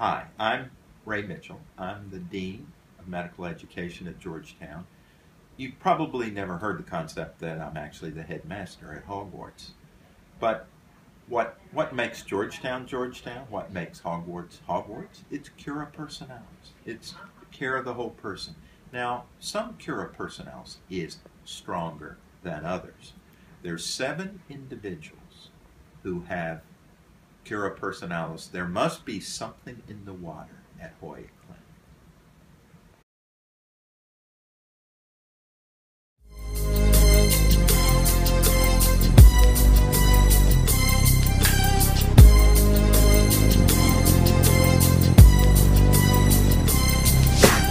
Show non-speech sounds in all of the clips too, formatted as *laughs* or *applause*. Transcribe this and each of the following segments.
Hi, I'm Ray Mitchell. I'm the Dean of Medical Education at Georgetown. You've probably never heard the concept that I'm actually the headmaster at Hogwarts. But what, what makes Georgetown Georgetown? What makes Hogwarts Hogwarts? It's cura personalis. It's care of the whole person. Now, some cura personalis is stronger than others. There's seven individuals who have cura personalis. There must be something in the water at Hoya Clinic.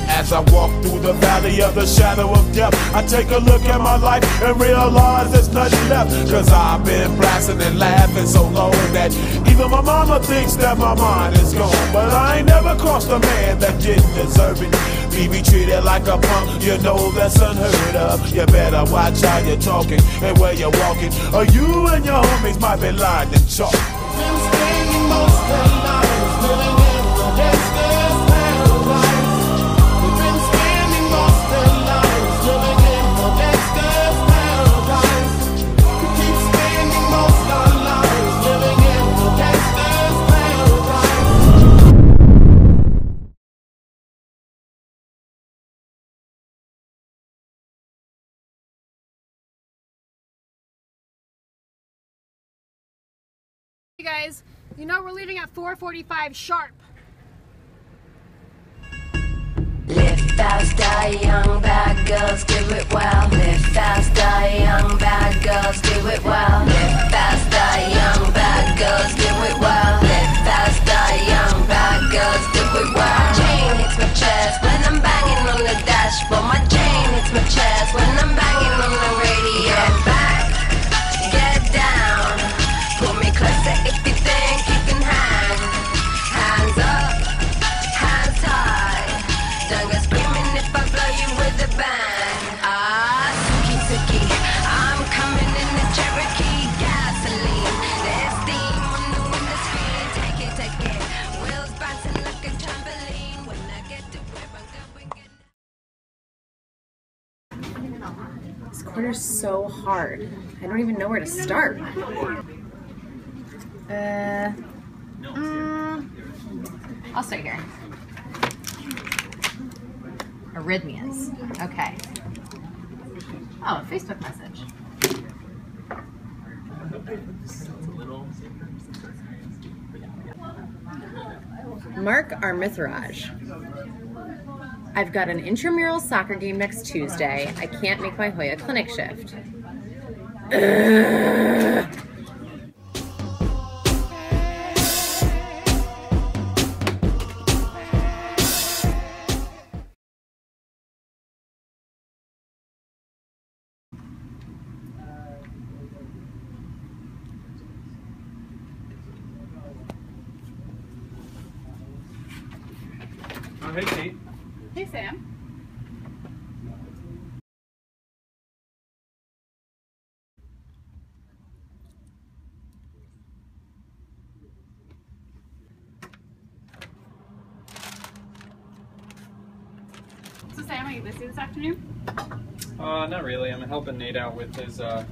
As I walk the valley of the shadow of death, I take a look at my life and realize there's nothing left. Cause I've been blasting and laughing so long that even my mama thinks that my mind is gone. But I ain't never crossed a man that didn't deserve it. Me be treated like a punk, you know that's unheard of. You better watch how you're talking and where you're walking, or you and your homies might be lying to chalk. Guys, you know we're leaving at 4:45 sharp. Live fast, die young, bad girls do it well. Live fast, die young, bad girls do it well. Live fast, die young, bad girls do it well. Live fast, die young, bad girls do it well. My chain hits my chest when I'm banging on the. My chain hits my chest when I'm banging quarter's so hard. I don't even know where to start. Uh, mm, I'll stay here. Arrhythmias. Okay. Oh, a Facebook message. Mark Armithraj. I've got an intramural soccer game next Tuesday. I can't make my Hoya clinic shift. Oh, hey, Kate. Hey Sam. So Sam, are you busy this afternoon? Uh, not really. I'm helping Nate out with his uh,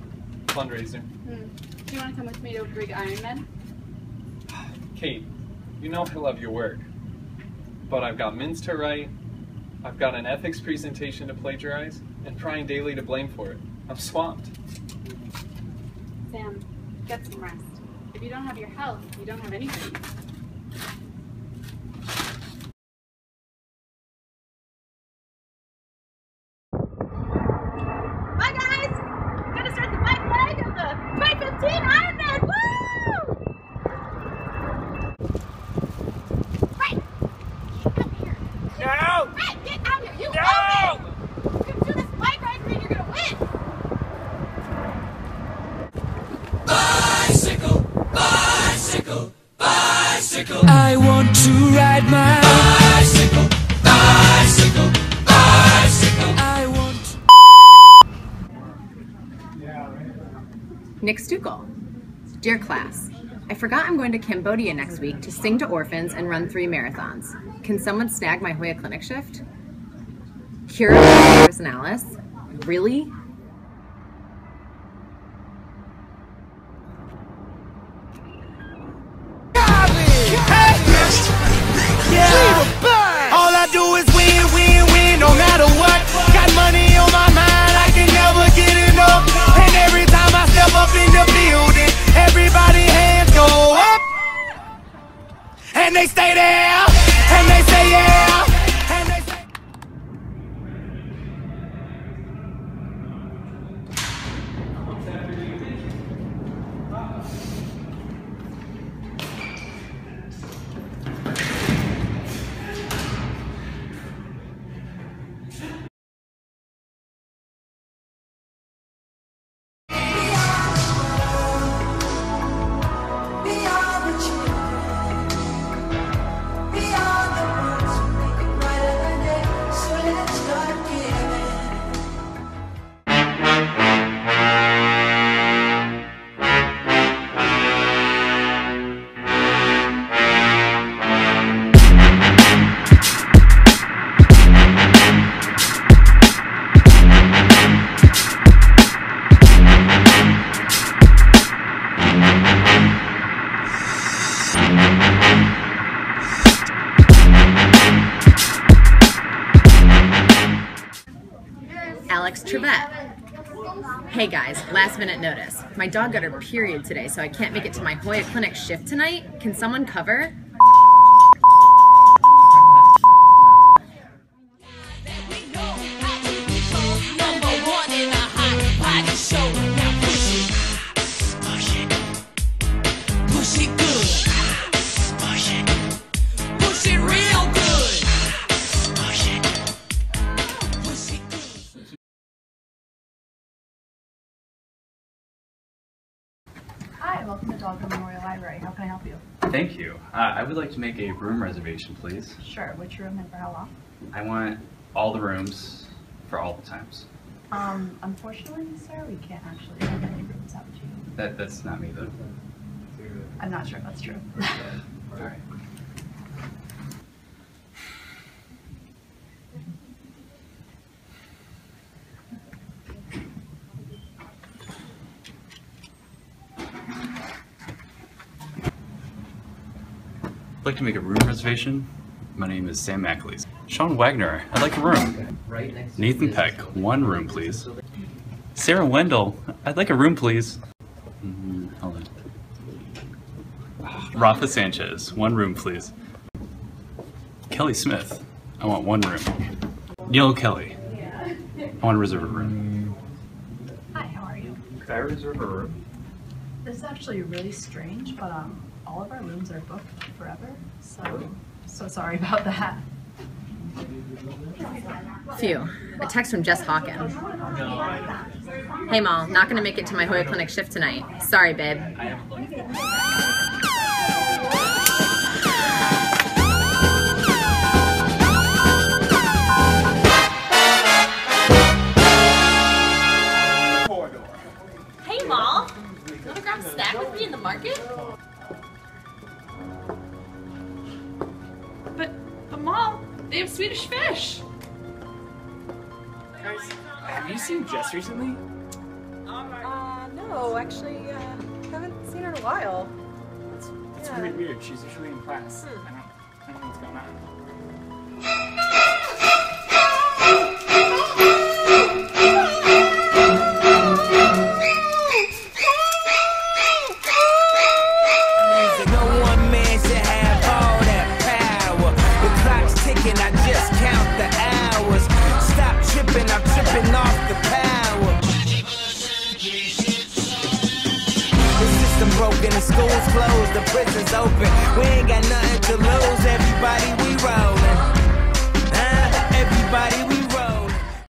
fundraiser. Hmm. Do you want to come with me to a big Iron Man? *sighs* Kate, you know I love your work, but I've got mints to write, I've got an ethics presentation to plagiarize, and Brian daily to blame for it. I'm swamped. Sam, get some rest. If you don't have your health, you don't have anything. Nick Stukel. Dear class, I forgot I'm going to Cambodia next week to sing to orphans and run three marathons. Can someone snag my Hoya Clinic shift? Cura personalis? Really? Alex Trevette. Hey guys, last minute notice. My dog got her period today, so I can't make it to my Hoya Clinic shift tonight. Can someone cover? Show. Memorial Library. How can I help you? Thank you. Uh, I would like to make a room reservation, please. Sure. Which room and for how long? I want all the rooms for all the times. Um, unfortunately, sir, we can't actually have any rooms out to you. That that's not me though. I'm not sure if that's true. *laughs* All right. I'd like to make a room reservation. My name is Sam McAleese. Sean Wagner, I'd like a room. Nathan Peck, one room, please. Sarah Wendell, I'd like a room, please. Mm, hold on. Rafa Sanchez, one room, please. Kelly Smith, I want one room. Neil Kelly, Yeah. I want to reserve a room. Hi, how are you? Could I reserve a room? This is actually really strange, but um, all of our rooms are booked forever. So, so sorry about that. Phew. A text from Jess Hawkins. Hey Mal, not gonna make it to my Hoya Clinic shift tonight. Sorry, babe. Hey, Mal. Wanna grab a snack with me in the market? They have Swedish fish. Guys, have you seen Jess recently? Uh, no, actually, uh, haven't seen her in a while. It's, it's Yeah. really weird. She's usually in class. I don't, I don't know what's going on. Prison's open. We ain't got nothing to lose.